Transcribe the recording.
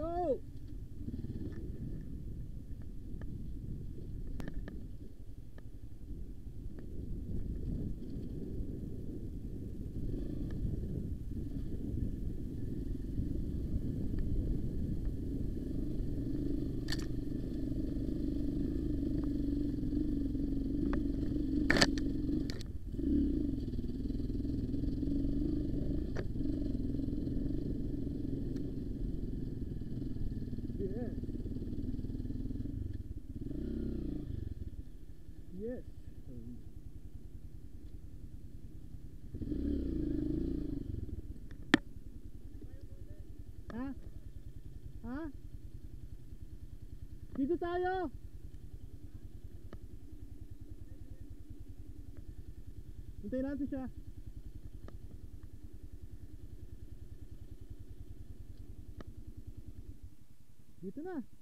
go! Yes. Ha? Ha? Dito tayo! Hintayin natin siya. Dito na.